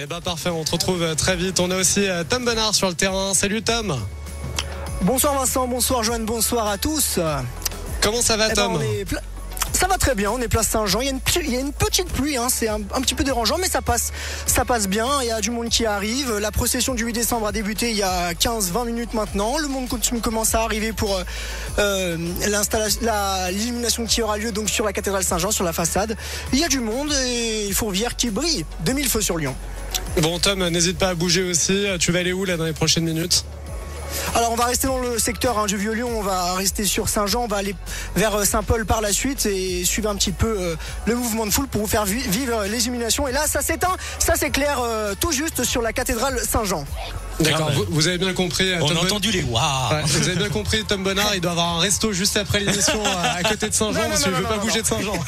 Eh ben parfait, on te retrouve euh, très vite. On a aussi euh, Tom Bonnard sur le terrain. Salut Tom. Bonsoir Vincent, bonsoir Joanne, bonsoir à tous. Comment ça va Eh ben, Tom on est pla- Ça va très bien, on est place Saint-Jean. Il y a une, p- il y a une petite pluie, hein, c'est un, un petit peu dérangeant, mais ça passe, ça passe bien. Il y a du monde qui arrive. La procession du 8 décembre a débuté il y a 15-20 minutes maintenant. Le monde continue- commence à arriver pour euh, l'illumination qui aura lieu donc sur la cathédrale Saint-Jean, sur la façade. Il y a du monde et Fourvière qui brille. 2000 feux sur Lyon. Bon Tom, n'hésite pas à bouger aussi. Tu vas aller où là dans les prochaines minutes? Alors on va rester dans le secteur hein, du Vieux-Lyon, on va rester sur Saint-Jean, on va aller vers euh, Saint-Paul par la suite et suivre un petit peu euh, le mouvement de foule pour vous faire vi- vivre les illuminations. Et là ça s'éteint, ça s'éclaire euh, tout juste sur la cathédrale Saint-Jean. D'accord, vous, vous avez bien compris. euh, On Tom a Bon- entendu les waouh. Ouais, vous avez bien compris, Tom Bonnard, il doit avoir un resto juste après l'émission euh, à côté de Saint-Jean parce qu'il non, veut non, pas non, bouger non. de Saint-Jean.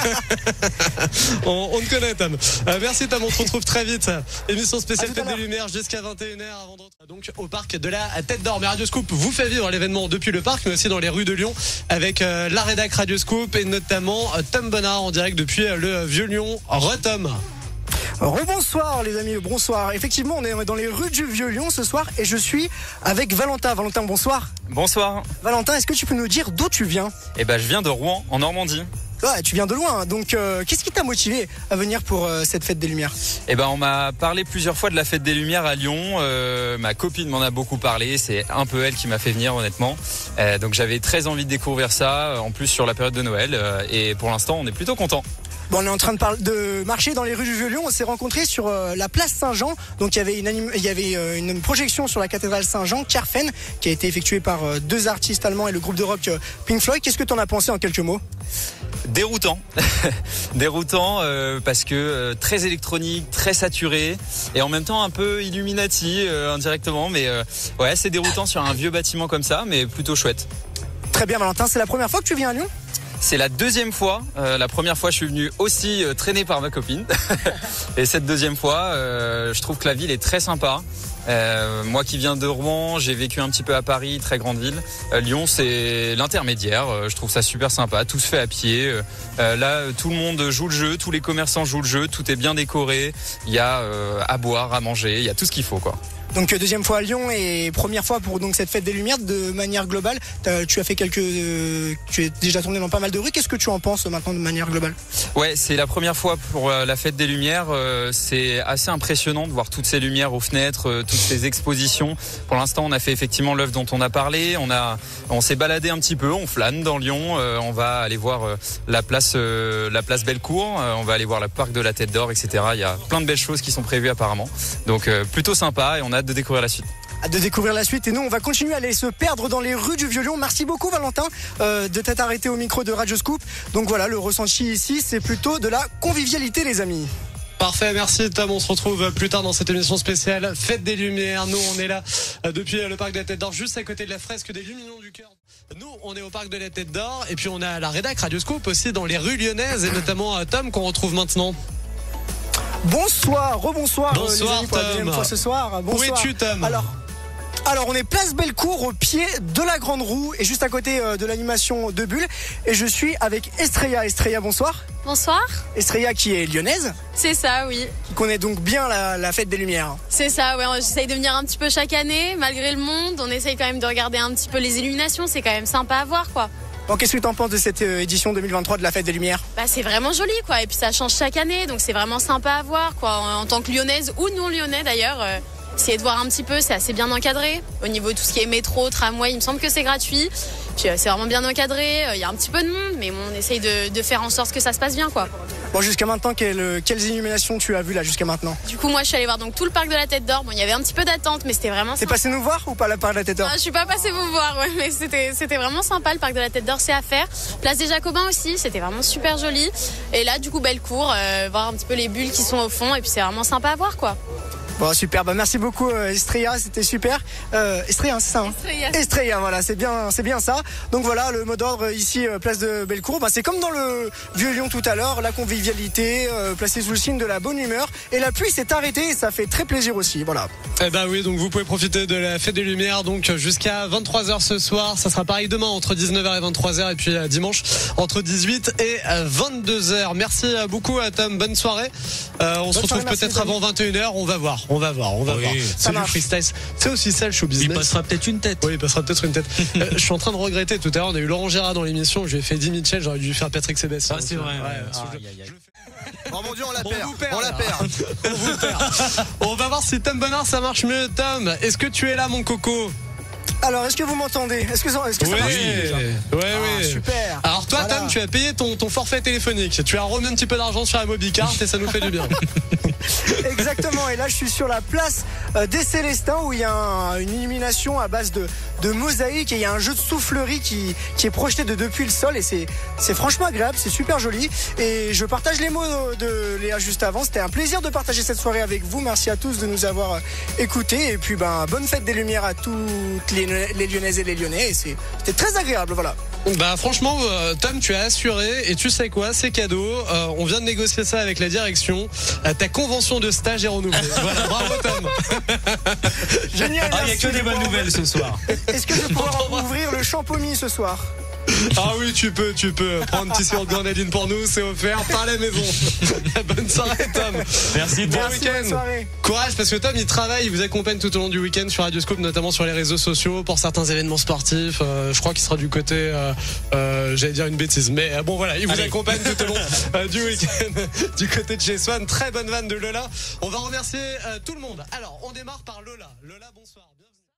on, on te connaît, Tom. Euh, merci, Tom. On se retrouve très vite. Émission spéciale Fête des Lumières jusqu'à 21h avant donc au parc de la Tête d'Or. Mais Radio Scoop vous fait vivre l'événement depuis le parc, mais aussi dans les rues de Lyon avec euh, la rédac Radio Scoop et notamment euh, Tom Bonnard en direct depuis euh, le Vieux Lyon. Re-Tom. Rebonsoir les amis, bonsoir. Effectivement on est dans les rues du Vieux-Lyon ce soir et je suis avec Valentin. Valentin bonsoir. Bonsoir. Valentin est-ce que tu peux nous dire d'où tu viens? Eh ben, je viens de Rouen, en Normandie. Ouais, tu viens de loin, donc euh, qu'est-ce qui t'a motivé à venir pour euh, cette fête des Lumières? Eh ben, on m'a parlé plusieurs fois de la fête des Lumières à Lyon. Euh, ma copine m'en a beaucoup parlé. C'est un peu elle qui m'a fait venir, honnêtement. Donc, j'avais très envie de découvrir ça. En plus, sur la période de Noël. Et pour l'instant, on est plutôt content. Bon, on est en train de, parler- de marcher dans les rues du Vieux-Lyon. On s'est rencontrés sur euh, la place Saint-Jean. Donc il y avait une, anim- il y avait euh, une projection sur la cathédrale Saint-Jean, Carfen, qui a été effectuée par euh, deux artistes allemands et le groupe de rock Pink Floyd. Qu'est-ce que tu en as pensé en quelques mots? Déroutant, déroutant euh, parce que euh, très électronique, très saturé et en même temps un peu Illuminati euh, indirectement. Mais ouais, c'est déroutant sur un vieux bâtiment comme ça, mais plutôt chouette. Très bien, Valentin. C'est la première fois que tu viens à Lyon? C'est la deuxième fois. Euh, la première fois, je suis venu aussi euh, traîné par ma copine. Et cette deuxième fois, euh, je trouve que la ville est très sympa. Euh, moi qui viens de Rouen, j'ai vécu un petit peu à Paris, très grande ville. Euh, Lyon, c'est l'intermédiaire. Euh, je trouve ça super sympa. Tout se fait à pied. Là, tout le monde joue le jeu. Tous les commerçants jouent le jeu. Tout est bien décoré. Il y a à boire, à manger. Il y a tout ce qu'il faut, quoi. Donc deuxième fois à Lyon et première fois pour donc cette fête des Lumières de manière globale. Tu as fait quelques, euh, tu es déjà tourné dans pas mal de rues. Qu'est-ce que tu en penses maintenant de manière globale? Ouais, c'est la première fois pour la fête des lumières. Euh, C'est assez impressionnant de voir toutes ces lumières aux fenêtres, euh, toutes ces expositions. Pour l'instant, on a fait effectivement l'œuvre dont on a parlé. On a, on s'est baladé un petit peu, on flâne dans Lyon. Euh, on va aller voir euh, la place, euh, la place Bellecour. Euh, on va aller voir le parc de la Tête d'Or, etc. Il y a plein de belles choses qui sont prévues apparemment. Donc plutôt sympa et on a hâte de découvrir la suite. De découvrir la suite et nous on va continuer à aller se perdre dans les rues du Vieux-Lyon. Merci beaucoup Valentin de t'être arrêté au micro de Radio Scoop. Donc voilà, le ressenti ici c'est plutôt de la convivialité les amis. Parfait, merci Tom. On se retrouve plus tard dans cette émission spéciale Fête des Lumières. Nous, on est là euh, depuis euh, le parc de la Tête d'Or, juste à côté de la fresque des Luminons du Cœur. Nous, on est au parc de la Tête d'Or et puis on a la rédac Radioscope aussi dans les rues lyonnaises et notamment euh, Tom qu'on retrouve maintenant. Bonsoir, rebonsoir euh, Bonsoir, les amis pour la Tom. deuxième fois ce soir. Bonsoir. Où es-tu Tom? Alors, alors on est place Bellecour au pied de la Grande Roue et juste à côté euh, de l'animation de Bulle et je suis avec Estrella. Estrella, bonsoir. Bonsoir. Estrella qui est lyonnaise, C'est ça, oui. qui connaît donc bien la, la fête des Lumières. C'est ça, ouais. J'essaye de venir un petit peu chaque année, malgré le monde. On essaye quand même de regarder un petit peu les illuminations. C'est quand même sympa à voir, quoi. Bon, qu'est-ce que tu en penses de cette euh, édition 2023 de la fête des Lumières? Bah, c'est vraiment joli, quoi. Et puis ça change chaque année, donc c'est vraiment sympa à voir, quoi. En, en tant que lyonnaise ou non lyonnais d'ailleurs. euh, Essayer de voir un petit peu, c'est assez bien encadré. Au niveau de tout ce qui est métro, tramway, il me semble que c'est gratuit. Puis euh, c'est vraiment bien encadré. Euh, Il y a un petit peu de monde, mais on essaye de, de faire en sorte que ça se passe bien, quoi. Bon, jusqu'à maintenant, quelles, euh, quelles illuminations tu as vues là jusqu'à maintenant? Du coup, moi, je suis allée voir donc tout le parc de la Tête d'Or. Bon, il y avait un petit peu d'attente, mais c'était vraiment T'es passé nous voir ou pas la part de la tête d'or? Ah, je suis pas passée vous voir, ouais, mais c'était c'était vraiment sympa. Le parc de la Tête d'Or, c'est à faire. Place des Jacobins aussi, c'était vraiment super joli. Et là, du coup, belle cour, euh, voir un petit peu les bulles qui sont au fond, et puis c'est vraiment sympa à voir, quoi. Bon, super. Bah, merci beaucoup, euh, Estrella. C'était super. Euh, Estrella, c'est ça hein Estrella. Estrella, voilà. C'est bien, c'est bien ça. Donc voilà, le mot d'ordre ici, euh, place de Bellecour. Bah, c'est comme dans le Vieux Lyon tout à l'heure. La convivialité, euh, placée sous le signe de la bonne humeur. Et la pluie s'est arrêtée et ça fait très plaisir aussi. Voilà. Eh ben oui, donc vous pouvez profiter de la fête des Lumières donc jusqu'à 23h ce soir. Ça sera pareil demain entre 19h et 23h et puis euh, dimanche entre 18 et euh, 22h. Merci euh, beaucoup à Tom. Bonne soirée. Euh, on se retrouve peut-être avant 21h. On va voir. On va voir. On va Oui, voir. ça C'est du marche. freestyle. C'est aussi ça le show Il business. passera peut-être une tête. Oui, il passera peut-être une tête. Euh, je suis en train de regretter. Tout à l'heure, on a eu Laurent Gérard dans l'émission. Je lui ai fait 10 Mitchell. J'aurais dû faire Patrick Sébastien. Ah, c'est vrai. ouais. Oh mon dieu, on la On perd. vous perd, on la perd. On vous perd. On va voir si Tom Bonnard ça marche mieux. Tom, est-ce que tu es là, mon coco? Alors, est-ce que vous m'entendez? Est-ce que, ça- est-ce que ça Oui, marche ouais, Ah, oui. Super. Alors toi, Voilà. Tom, tu as payé ton, ton forfait téléphonique. Tu as remis un petit peu d'argent sur la Mobicard et ça nous fait du bien. Exactement, et là je suis sur la place euh, des Célestins où il y a un- une illumination à base de, de mosaïques et il y a un jeu de soufflerie qui, qui est projeté de depuis le sol et c'est, franchement agréable, c'est super joli. Et je partage les mots de Léa juste avant, c'était un plaisir de partager cette soirée avec vous, merci à tous de nous avoir euh, écoutés et puis ben, bonne fête des Lumières à toutes les, Lyonnaises et les Lyonnais c'était très agréable, voilà. bah franchement, euh, Tom, tu as assuré et tu sais quoi, c'est cadeau. On vient de négocier ça avec la direction. Convention de stage est renouvelée. voilà, bravo Tom. Génial, Ah, il n'y a que des de bonnes nouvelles ce soir. Est-ce que je vais pouvoir ouvrir le champomis ce soir? Ah oui, tu peux, tu peux. Prendre un petit sirop de grenadine pour nous, c'est offert par la maison. Bonne soirée Tom. Merci, Bon Merci, bonne week-end. soirée. Courage parce que Tom il travaille, il vous accompagne tout au long du week-end sur Radioscope, notamment sur les réseaux sociaux pour certains événements sportifs. Euh, je crois qu'il sera du côté, euh, euh, j'allais dire une bêtise, mais euh, bon voilà, il vous Allez. accompagne tout au long euh, du week-end du côté de chez Swan. Très bonne vanne de Lola. On va remercier euh, tout le monde. Alors on démarre par Lola. Lola, bonsoir. Bienvenue.